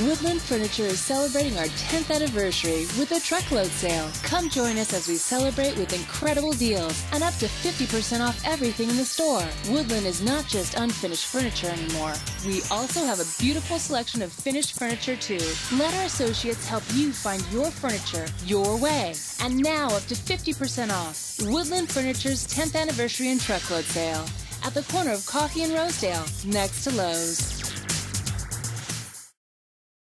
Woodland Furniture is celebrating our 10th anniversary with a truckload sale. Come join us as we celebrate with incredible deals and up to 50% off everything in the store. Woodland is not just unfinished furniture anymore. We also have a beautiful selection of finished furniture too. Let our associates help you find your furniture your way. And now up to 50% off. Woodland Furniture's 10th anniversary and truckload sale at the corner of Coffee and Rosedale, next to Lowe's.